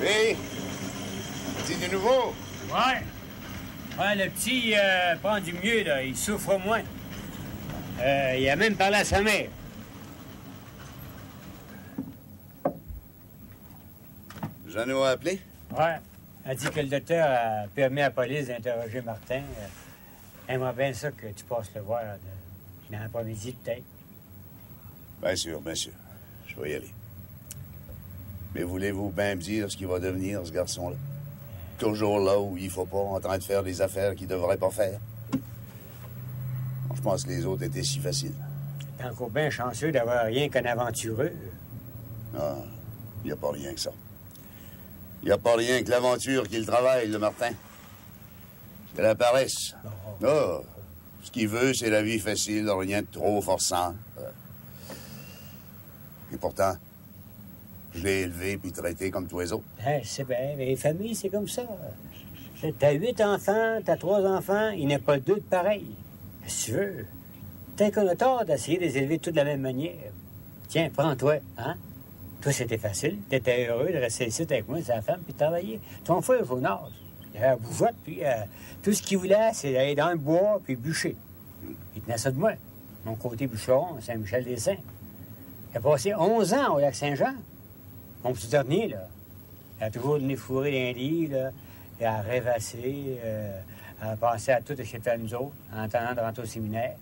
Oui? C'est du nouveau? Ouais. Ouais, le petit euh, prend du mieux, là. Il souffre moins. Euh, il a même parlé à sa mère. Jeannot a appelé? Ouais. Elle a dit que le docteur a permis à la police d'interroger Martin. Euh, Aimerait bien ça que tu passes le voir de- dans l'après-midi, peut-être. Bien sûr, bien sûr. Je vais y aller. Mais voulez-vous bien me dire ce qu'il va devenir, ce garçon-là? Toujours là où il faut pas, en train de faire des affaires qu'il devrait pas faire. Je pense que les autres étaient si faciles. T'es encore bien chanceux d'avoir rien qu'un aventureux. Ah, il n'y a pas rien que ça. Il n'y a pas rien que l'aventure qui le travaille, le Martin. C'est la paresse. Ah, ce qu'il veut, c'est la vie facile, rien de trop forçant. Euh. Et pourtant, je l'ai élevé puis traité comme tous les c'est bien, les familles, c'est comme ça. T'as huit enfants, t'as trois enfants, il n'y a pas deux de pareils. Que tu veux? T'as qu'on a tort d'essayer de les élever tous de la même manière. Tiens, prends-toi, hein? Toi, c'était facile. T'étais heureux de rester ici avec moi, sa femme, puis de travailler. Ton frère, il faut. Il avait la bougeotte, puis euh, tout ce qu'il voulait, c'est d'aller dans le bois, puis bûcher. Il tenait ça de moi. Mon côté bûcheron, Saint-Michel-des-Saints. Il a passé 11 ans au lac Saint-Jean. Mon petit dernier, là. Il a toujours donné fourré dans les lits, là. Il a rêvassé, euh, à penser à tout fait à nous autres, en attendant de rentrer au séminaire.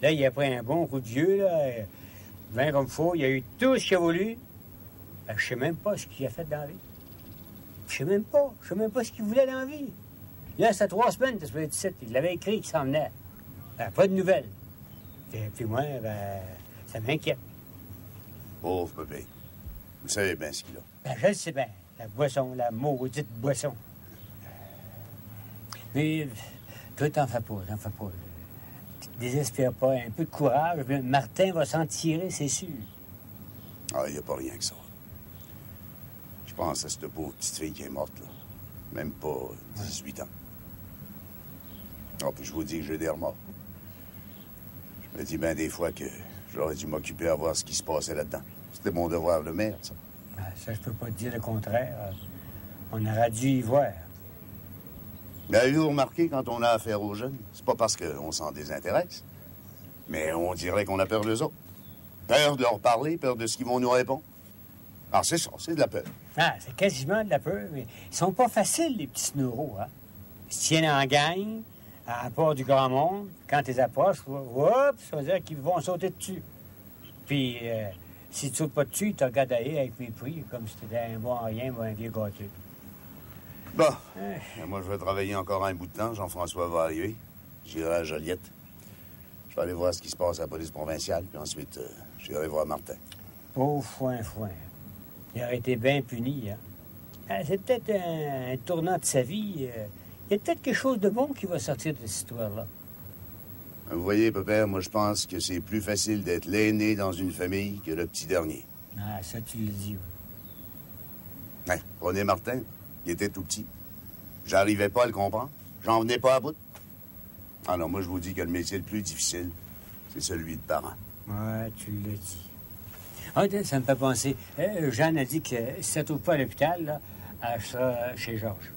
Là, il a pris un bon coup de vieux, là. et comme faut, il a eu tout ce qu'il a voulu. Ben, je sais même pas ce qu'il a fait dans la vie. Je sais même pas. Je sais même pas ce qu'il voulait dans la vie. Là, c'est trois semaines, tu sais, il l'avait écrit qu'il s'en venait. Ben, pas de nouvelles. Et puis moi, ben, ça m'inquiète. Pauvre bébé. Vous savez bien ce qu'il a. Ben, je le sais bien. La boisson, la maudite boisson. Mais toi, t'en fais pas, t'en fais pas. Tu te désespères pas. Un peu de courage. Martin va s'en tirer, c'est sûr. Ah, il n'y a pas rien que ça. Je pense à cette pauvre petite fille qui est morte, là. Même pas 18 ans. Ah, puis je vous dis que j'ai des remords. Je me dis bien des fois que j'aurais dû m'occuper à voir ce qui se passait là-dedans. C'était mon devoir de mère, ça. Ben, ça, je peux pas te dire le contraire. On aurait dû y voir. Mais avez-vous remarqué quand on a affaire aux jeunes? C'est pas parce qu'on s'en désintéresse. Mais on dirait qu'on a peur d'eux autres. Peur de leur parler, peur de ce qu'ils vont nous répondre. Alors c'est ça, c'est de la peur. Ah, c'est quasiment de la peur, mais ils sont pas faciles, les petits neuros, hein? Ils se tiennent en gang, à part du grand monde. Quand ils approchent, hop, ça veut dire qu'ils vont sauter dessus. Puis, euh, si tu sautes pas dessus, ils te regardent aller avec mépris, comme si t'étais un bon à rien ou un vieux gâteux. Bon, Euh, Ben, moi je vais travailler encore un bout de temps. Jean-François va arriver. J'irai à Joliette. Je vais aller voir ce qui se passe à la police provinciale, puis ensuite, euh, j'irai voir Martin. pauvre foin foin. Il aurait été bien puni, hein? Ah, c'est peut-être un, un tournant de sa vie. euh, Il y a peut-être quelque chose de bon qui va sortir de cette histoire-là. Vous voyez, papa, moi je pense que c'est plus facile d'être l'aîné dans une famille que le petit dernier. Ah, ça, tu le dis, oui. Hein, prenez Martin. Il était tout petit. J'arrivais pas à le comprendre. J'en venais pas à bout. Ah non, moi je vous dis que le métier le plus difficile, c'est celui de parent. Ouais, tu le dis. Ah, ça me fait penser. Euh, Jeanne a dit que si ça ne trouve pas à l'hôpital, là, elle sera chez Georges.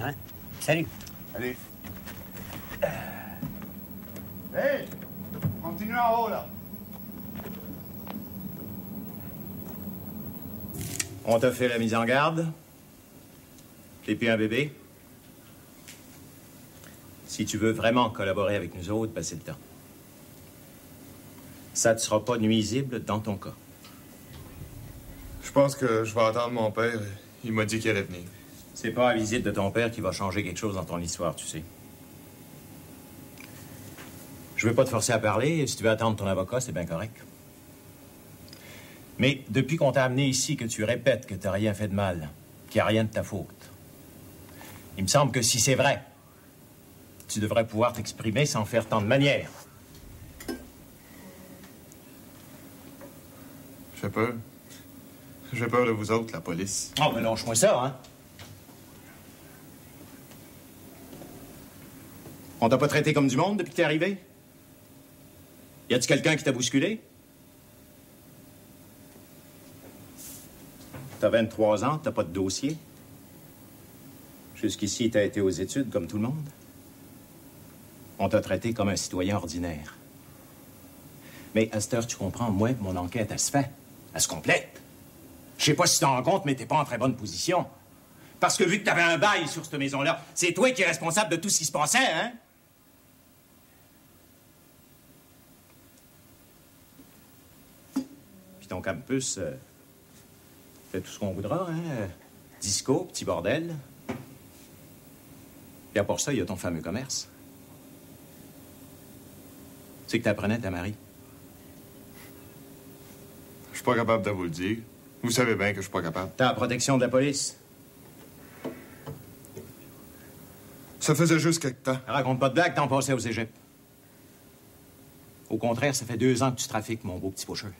Hein? Salut. Allez. Hé! Continue en haut, là. On t'a fait la mise en garde? T'es plus un bébé? Si tu veux vraiment collaborer avec nous autres, ben c'est le temps. Ça ne sera pas nuisible dans ton cas. Je pense que je vais attendre mon père. Il m'a dit qu'il allait venir. C'est pas la visite de ton père qui va changer quelque chose dans ton histoire, tu sais. Je veux pas te forcer à parler. Si tu veux attendre ton avocat, c'est bien correct. Mais depuis qu'on t'a amené ici, que tu répètes que t'as rien fait de mal, qu'il n'y a rien de ta faute, il me semble que si c'est vrai, tu devrais pouvoir t'exprimer sans faire tant de manières. J'ai peur. J'ai peur de vous autres, la police. Oh, mais lâche-moi ça, hein? On t'a pas traité comme du monde depuis que t'es arrivé? Y a-tu quelqu'un qui t'a bousculé? t'as 23 ans, t'as pas de dossier? Jusqu'ici, t'as été aux études comme tout le monde? On t'a traité comme un citoyen ordinaire. Mais à tu comprends, moi, mon enquête, elle se fait. Elle se complète. Je sais pas si t'en rends compte, mais t'es pas en très bonne position. Parce que vu que t'avais un bail sur cette maison-là, c'est toi qui es responsable de tout ce qui se passait, hein? Puis ton campus euh, fait tout ce qu'on voudra, hein? Disco, petit bordel. Puis à part ça, il y a ton fameux commerce. C'est que t'apprenais ta Marie. Je suis pas capable de vous le dire. Vous savez bien que je suis pas capable. T'as la protection de la police. Ça faisait juste quelque temps. Raconte pas de blagues, t'en passais au cégep. Au contraire, ça fait deux ans que tu trafiques, mon beau petit pocheur.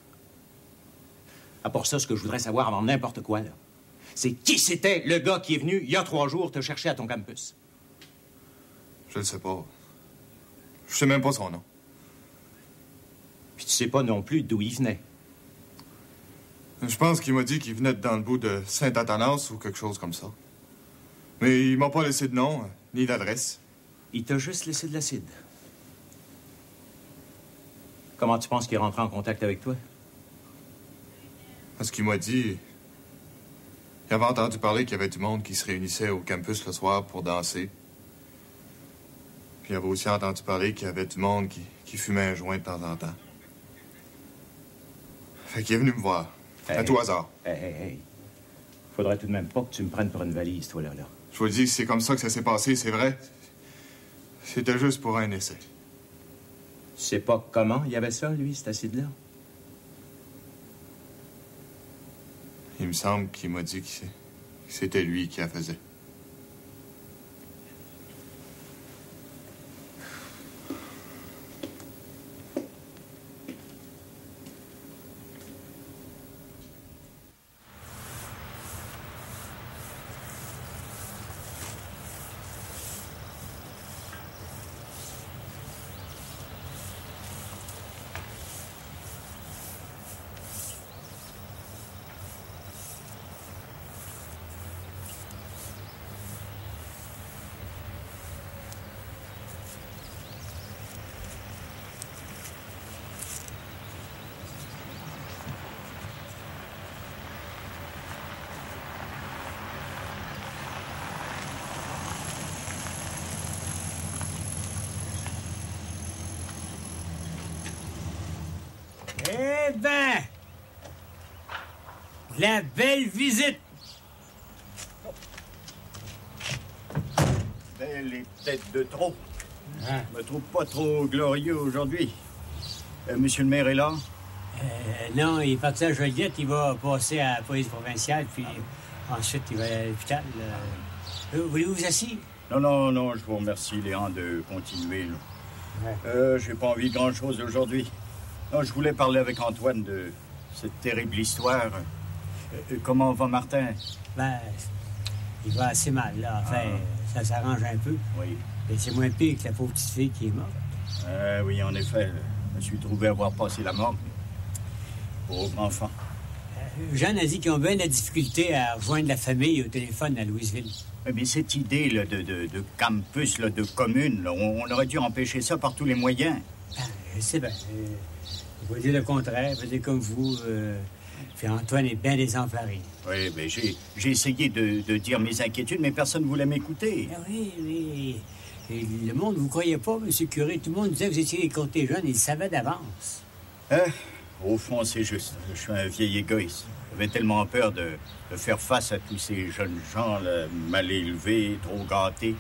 À part ça, ce que je voudrais savoir avant n'importe quoi, là, c'est qui c'était le gars qui est venu il y a trois jours te chercher à ton campus? Je le sais pas. Je sais même pas son nom. Puis tu sais pas non plus d'où il venait. Je pense qu'il m'a dit qu'il venait dans le bout de Saint-Athanas ou quelque chose comme ça. Mais il m'a pas laissé de nom, ni d'adresse. Il t'a juste laissé de l'acide. Comment tu penses qu'il est rentré en contact avec toi? Parce qu'il m'a dit. Il avait entendu parler qu'il y avait du monde qui se réunissait au campus le soir pour danser. Puis il avait aussi entendu parler qu'il y avait du monde qui, qui fumait un joint de temps en temps. Fait qu'il est venu me voir. À tout hasard. Hey, hey, hey. Faudrait tout de même pas que tu me prennes pour une valise, toi, là, là. Je vous le dis, c'est comme ça que ça s'est passé, c'est vrai. C'était juste pour un essai. Tu sais pas comment il y avait ça, lui, cet acide-là? Il me semble qu'il m'a dit que c'était lui qui la faisait. Eh ben! La belle visite! Belle et peut-être de trop. Hein? Je me trouve pas trop glorieux aujourd'hui. Euh, monsieur le maire est là? Euh, non, il est parti à Joliette, il va passer à la police provinciale, puis ensuite il va aller à l'hôpital. euh. Euh, Voulez-vous vous assis? Non, non, non, je vous remercie, Léon, de continuer. Ouais. Euh, j'ai pas envie de grand-chose aujourd'hui. Non, je voulais parler avec Antoine de cette terrible histoire. Euh, euh, comment va Martin? Ben, il va assez mal, là. Enfin, ça s'arrange un peu. Oui. Mais c'est moins pire que la pauvre petite fille qui est morte. Euh, oui, en effet. Je me suis trouvé avoir passé la mort. Pauvre enfant. Euh, Jeanne a dit qu'ils ont bien de la difficulté à rejoindre la famille au téléphone à Louisville. Bien, cette idée là, de, de- de campus, là, de commune, là, on, on aurait dû empêcher ça par tous les moyens. Ben, je sais bien. Euh, il va dire le contraire, il va dire comme vous. euh, puis Antoine est bien désemparé. Oui, mais j'ai, j'ai essayé de, de dire mes inquiétudes, mais personne ne voulait m'écouter. Ah oui, oui. Et le monde, vous croyez pas, monsieur curé, tout le monde disait que vous étiez compté jeune, il le savait d'avance. Hein? Au fond, c'est juste. Je suis un vieil égoïste. J'avais tellement peur de, de faire face à tous ces jeunes gens là, mal élevés, trop gâtés.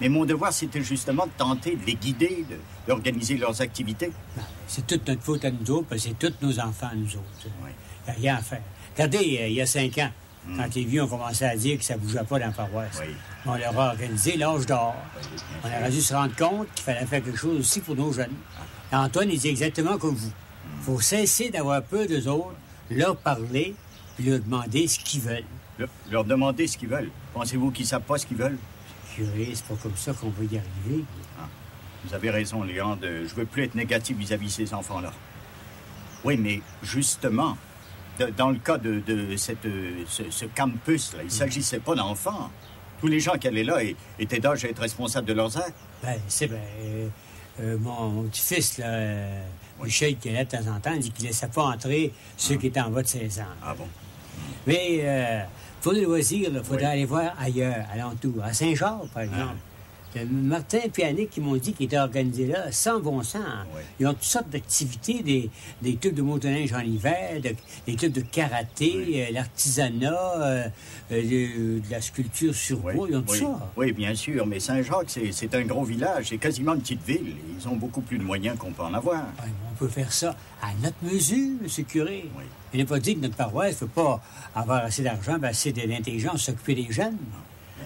Mais mon devoir, c'était justement de tenter de les guider, de- d'organiser leurs activités. Ben, C'est toute notre faute à nous autres, parce que c'est tous nos enfants à nous autres. Oui. Il n'y a rien à faire. Regardez, euh, il y a cinq ans, quand les vieux ont commencé à dire que ça ne bougeait pas dans la paroisse, Oui. on leur a organisé l'âge d'or. On bien aurait dû se rendre compte qu'il fallait faire quelque chose aussi pour nos jeunes. Antoine, il dit exactement comme vous. Il faut cesser d'avoir peur d'eux autres, leur parler, puis leur demander ce qu'ils veulent. Le- leur demander ce qu'ils veulent. Pensez-vous qu'ils savent pas ce qu'ils veulent? C'est pas comme ça qu'on va y arriver. Vous avez raison, Léon. De... Je veux plus être négatif vis-à-vis de ces enfants-là. Oui, mais justement, de- dans le cas de, de cette, euh, ce, ce campus, là, il ne s'agissait pas d'enfants. Tous les gens qui allaient là étaient d'âge à être responsables de leurs actes. Ben, c'est ben, euh, euh, mon, mon petit-fils, là, euh, Michel, qui est là de temps en temps, il dit qu'il ne laissait pas entrer ceux qui étaient en bas de 16 ans. Ah bon? Mais euh, pour les loisirs, il faudrait Oui. aller voir ailleurs, alentour. À Saint-Jacques, par exemple. Euh, Martin et Annick qui m'ont dit qu'ils étaient organisés là, sans bon sens. Oui. Ils ont toutes sortes d'activités, des, des clubs de motoneige en hiver, de- des clubs de karaté, euh, l'artisanat, euh, euh, de, de la sculpture sur bois, ils ont tout oui. ça. Oui, bien sûr, mais Saint-Jacques, c'est c'est un gros village, c'est quasiment une petite ville. Ils ont beaucoup plus de moyens qu'on peut en avoir. On peut faire ça à notre mesure, M. Curé. Oui. Il n'est pas dit que notre paroisse ne peut pas avoir assez d'argent, ben, assez de l'intelligence, s'occuper des jeunes.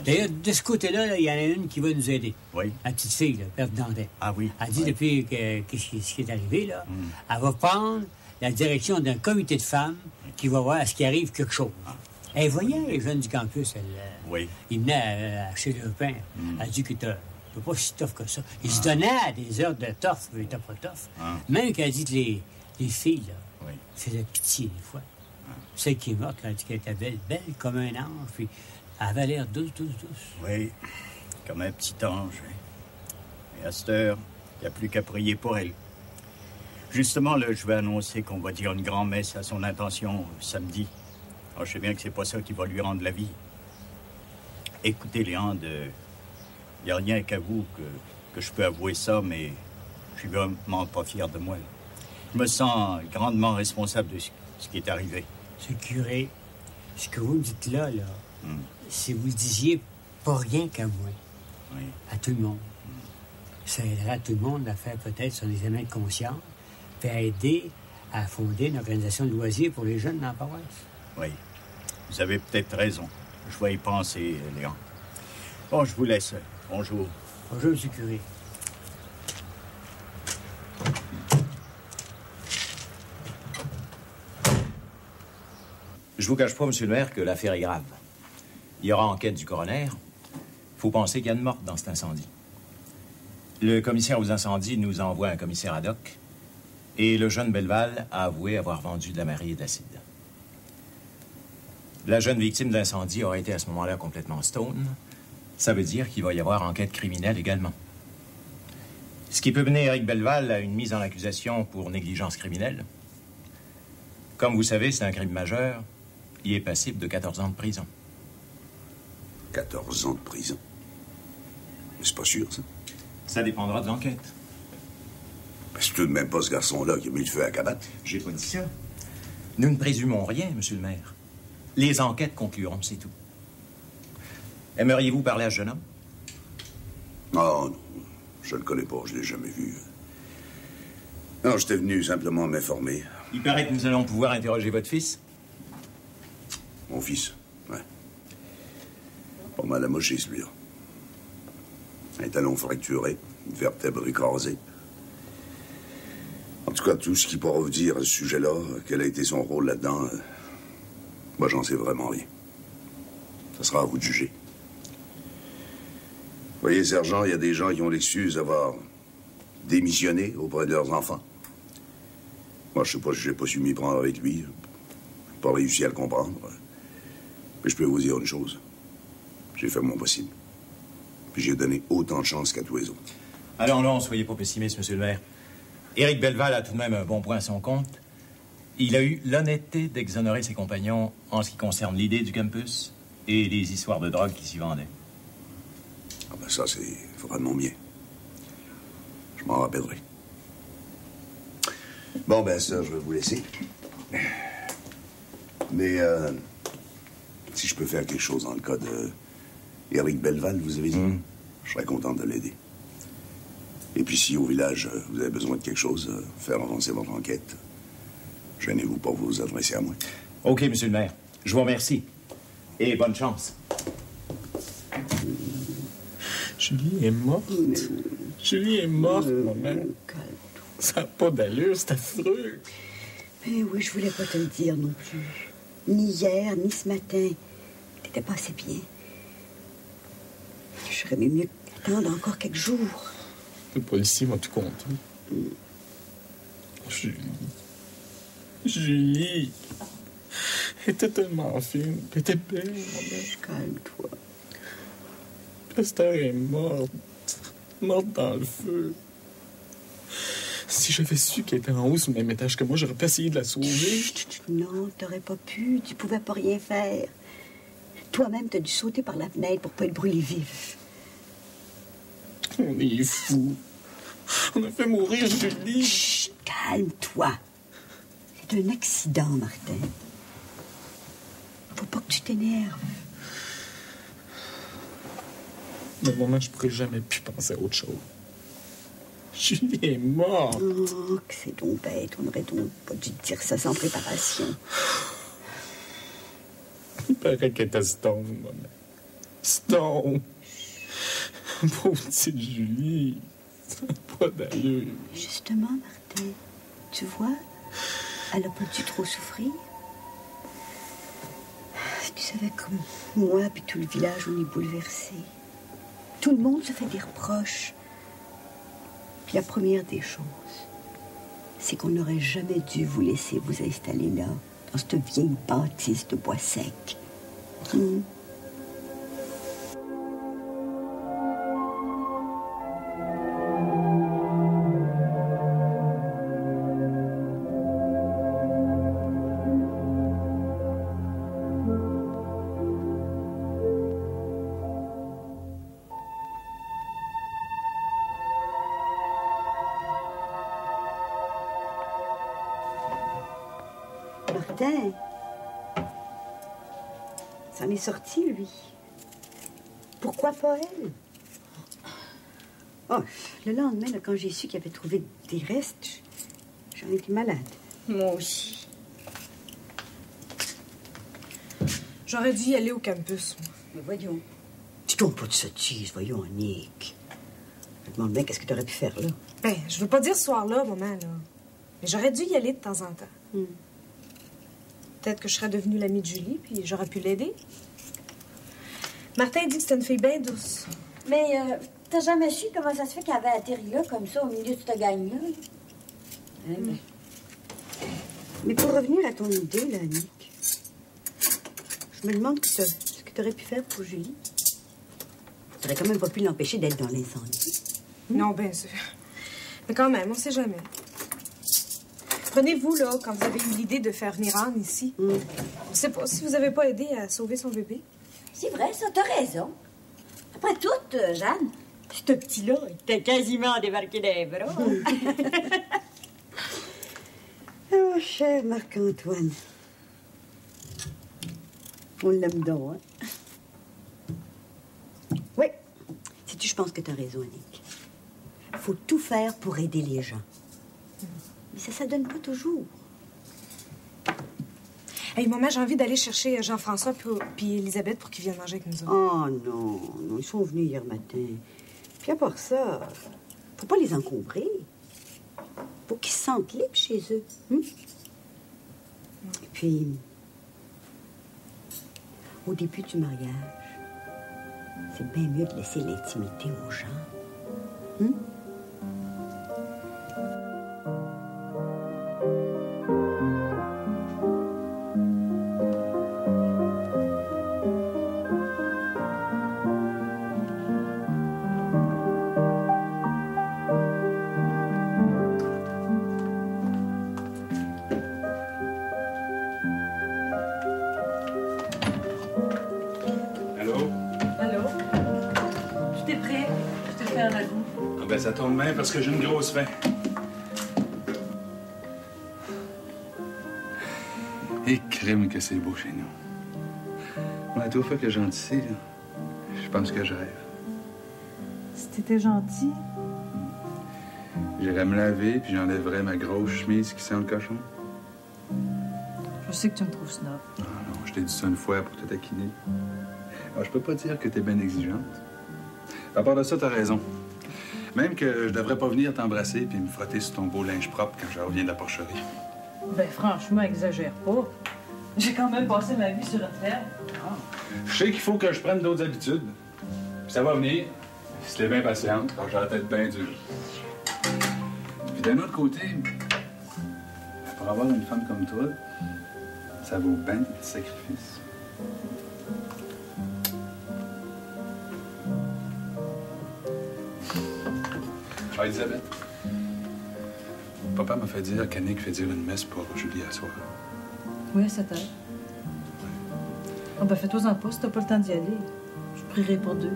D'ailleurs, de ce côté-là, là, il y en a une qui va nous aider. Oui. La petite fille, là, Père Dandet. Ah oui. Elle dit Oui. depuis que, que ce qui est arrivé, là, Hmm. elle va prendre la direction d'un comité de femmes qui va voir à ce qui arrive quelque chose. Elle voyait les jeunes du campus, elle, euh, Ah. Oui. Ils venaient euh, chez le pain. Elle dit il était pas si tough que ça. Ils se donnaient à des heures de tough, mais il n'était pas tough. Ah. Même qu'elle dit que les, les filles, là, Oui. faisaient pitié des fois. Celle qui est morte, là, elle était belle, belle comme un ange, puis elle avait l'air douce, douce, douce. Oui, comme un petit ange. hein. Et à cette heure, il n'y a plus qu'à prier pour elle. Justement, là, je vais annoncer qu'on va dire une grand-messe à son intention euh, samedi. Alors, je sais bien que c'est pas ça qui va lui rendre la vie. Écoutez, Léandre, il n'y a rien qu'à vous que, que je peux avouer ça, mais je suis vraiment pas fier de moi. là. Je me sens grandement responsable de ce, qui est arrivé. Ce curé, ce que vous me dites là, là, Hmm. si vous le disiez pas rien qu'à moi, Oui. à tout le monde, ça aiderait tout le monde à faire peut-être son examen de conscience, puis à aider à fonder une organisation de loisirs pour les jeunes dans la paroisse. Oui. Vous avez peut-être raison. Je vais y penser, Léon. Bon, je vous laisse. Bonjour. Bonjour, M. curé. Je vous cache pas, monsieur le maire, que l'affaire est grave. Il y aura enquête du coroner. Faut penser qu'il y a une morte dans cet incendie. Le commissaire aux incendies nous envoie un commissaire ad hoc. Et le jeune Belval a avoué avoir vendu de la marée et d'acide. La jeune victime d'incendie aurait été à ce moment-là complètement stone. Ça veut dire qu'il va y avoir enquête criminelle également. Ce qui peut mener Eric Belval à une mise en accusation pour négligence criminelle. Comme vous savez, c'est un crime majeur. Il est passible de 14 ans de prison. 14 ans de prison. Mais c'est pas sûr, ça. Ça dépendra de l'enquête. Ben, C'est tout de même pas ce garçon-là qui a mis le feu à la cabane. J'ai pas dit ça. Nous ne présumons rien, monsieur le maire. Les enquêtes concluront, c'est tout. Aimeriez-vous parler à ce jeune homme? Non, non, je le connais pas, je l'ai jamais vu. Non, j'étais venu simplement m'informer. Il paraît que nous allons pouvoir interroger votre fils. Mon fils, ouais. Pas mal amoché, celui-là. Un talon fracturé, une vertèbre écrasée. En tout cas, tout ce qui pourra vous dire à ce sujet-là, quel a été son rôle là-dedans, euh, moi, j'en sais vraiment rien. Ça sera à vous de juger. Voyez, sergent, il y a des gens qui ont l'excuse d'avoir démissionné auprès de leurs enfants. Moi, je sais pas si j'ai pas su m'y prendre avec lui. J'ai pas réussi à le comprendre. Mais je peux vous dire une chose. J'ai fait mon possible. Puis j'ai donné autant de chance qu'à tous les autres. Alors non, soyez pas pessimiste, monsieur le maire. Éric Belval a tout de même un bon point à son compte. Il a eu l'honnêteté d'exonérer ses compagnons en ce qui concerne l'idée du campus et les histoires de drogue qui s'y vendaient. Ah ben ça, c'est vraiment bien. Je m'en rappellerai. Bon, ben ça, je vais vous laisser. Mais euh, si je peux faire quelque chose dans le cas de Éric Belval, vous avez dit, je serais content de l'aider. Et puis si au village, vous avez besoin de quelque chose, euh, faire avancer votre enquête, gênez-vous pas vous adresser à moi. OK, monsieur le maire. Je vous remercie. Et bonne chance. Julie est morte. Julie est morte, maman. Ça n'a pas d'allure, c'est affreux. Eh oui, je voulais pas te le dire non plus. Ni hier, ni ce matin. T'étais pas assez bien. J'aurais mieux attendre encore quelques jours. Le policier m'a tout compté. Julie. Julie. Elle était tellement fine. Elle était belle. Calme-toi. Esther est morte. Morte dans le feu. Si j'avais su qu'elle était en haut sur le même étage que moi, j'aurais pas essayé de la sauver. Chut, chut, Non, t'aurais pas pu. Tu pouvais pas rien faire. Toi-même, t'as dû sauter par la fenêtre pour pas être brûlé vif. On est fous. On a fait mourir Julie. Chut, calme-toi. C'est un accident, Martin. Faut pas que tu t'énerves. Mais maman, je pourrais jamais plus penser à autre chose. Julie est morte. Oh, que c'est donc bête. On aurait donc pas dû te dire ça sans préparation. Il paraît qu'elle était stone, maman. Stone. Pauvre petite Julie. Ça pas d'allure. Justement, Martin, tu vois, elle a pas dû trop souffrir. Tu savais comme moi, puis tout le village, on est bouleversé. Tout le monde se fait des reproches. La première des choses, c'est qu'on n'aurait jamais dû vous laisser vous installer là, dans cette vieille bâtisse de bois sec. Hum. Oh, le lendemain, là, quand j'ai su qu'il avait trouvé des restes, j'en étais malade. Moi aussi. J'aurais dû y aller au campus. moi. Mais voyons. Tu tombes pas de sottise, voyons, Nick. Je me demande bien qu'est-ce que tu aurais pu faire là. Ben, je veux pas dire ce soir-là, maman, là. Mais j'aurais dû y aller de temps en temps. Hmm. Peut-être que je serais devenue l'amie de Julie, puis j'aurais pu l'aider. Martin dit que c'est une fille bien douce. Mais euh, t'as jamais su comment ça se fait qu'elle avait atterri là, comme ça, au milieu de cette gang-là? Hein, ben, Mais pour revenir à ton idée, là, Nick, je me demande ce que tu aurais pu faire pour Julie. Tu quand même pas pu l'empêcher d'être dans l'incendie. Non, bien sûr. Mais quand même, on sait jamais. Prenez-vous, là, quand vous avez eu l'idée de faire venir Anne ici. Je sais pas si vous avez pas aidé à sauver son bébé. C'est vrai, ça, t'as raison. Après tout, euh, Jeanne, ce petit-là, il était quasiment débarqué des bras. Oh, cher Marc-Antoine. On l'aime donc, hein? Oui. Sais-tu, je pense que tu as raison, Annick. faut tout faire pour aider les gens. Mais ça, ça donne pas toujours. Hey, maman, j'ai envie d'aller chercher Jean-François puis, puis Elisabeth pour qu'ils viennent manger avec nous autres. Oh non, non, ils sont venus hier matin. Puis à part ça, faut pas les encombrer. Faut qu'ils se sentent libres chez eux. hein? Et puis, au début du mariage, c'est bien mieux de laisser l'intimité aux gens. hein? Parce que j'ai une grosse faim. Et crime que c'est beau chez nous. Ouais, toi, fait que gentil, ici, là, je pense que je rêve. Si t'étais gentil, J'irais me laver, puis j'enlèverais ma grosse chemise qui sent le cochon. je sais que tu me trouves snob. Ah non, je t'ai dit ça une fois pour te taquiner. Alors, je peux pas dire que t'es bien exigeante. À part de ça, t'as raison. Même que je devrais pas venir t'embrasser puis me frotter sur ton beau linge propre quand je reviens de la porcherie. Ben franchement, exagère pas. J'ai quand même passé ma vie sur une ferme. Je sais qu'il faut que je prenne d'autres habitudes. Puis ça va venir. Si t'es bien patiente, alors j'ai la tête bien dure. Puis d'un autre côté, pour avoir une femme comme toi, Ça vaut bien des sacrifices. Ah, Elisabeth. Papa m'a fait dire qu'Annick fait dire une messe pour Julie à soir. Oui, à 7 heures. Ah ben, fais-toi-en pas si t'as pas le temps d'y aller. Je prierai pour deux.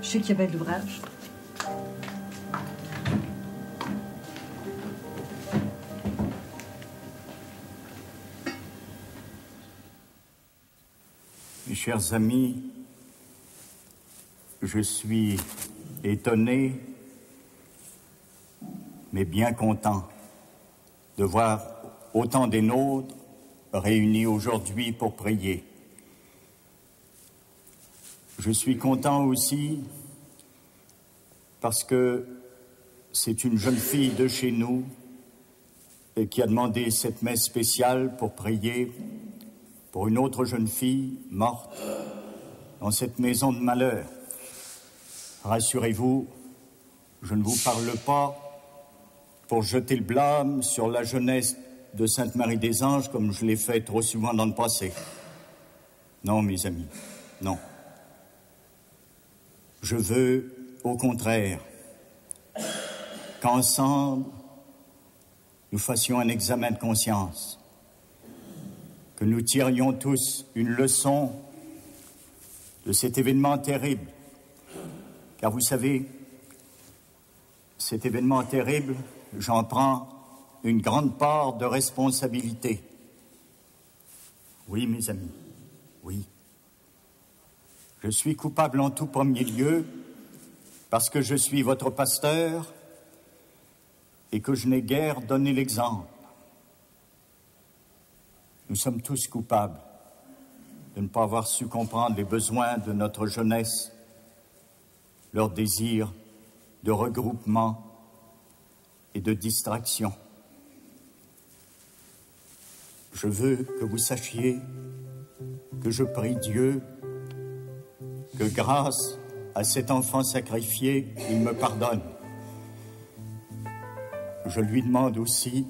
Je sais qu'il y avait de l'ouvrage. Mes chers amis, je suis étonné, mais bien content de voir autant des nôtres réunis aujourd'hui pour prier. Je suis content aussi parce que c'est une jeune fille de chez nous qui a demandé cette messe spéciale pour prier pour une autre jeune fille morte dans cette maison de malheur. Rassurez-vous, je ne vous parle pas pour jeter le blâme sur la jeunesse de Sainte-Marie des Anges comme je l'ai fait trop souvent dans le passé. Non, mes amis, non. Je veux, au contraire, qu'ensemble, nous fassions un examen de conscience, que nous tirions tous une leçon de cet événement terrible. Car vous savez, cet événement terrible, j'en prends une grande part de responsabilité. Oui, mes amis, oui. Je suis coupable en tout premier lieu parce que je suis votre pasteur et que je n'ai guère donné l'exemple. Nous sommes tous coupables de ne pas avoir su comprendre les besoins de notre jeunesse, leur désir de regroupement et de distraction. Je veux que vous sachiez que je prie Dieu que grâce à cet enfant sacrifié, il me pardonne. Je lui demande aussi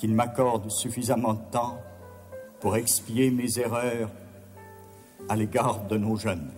qu'il m'accorde suffisamment de temps pour expier mes erreurs à l'égard de nos jeunes.